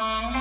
Bye.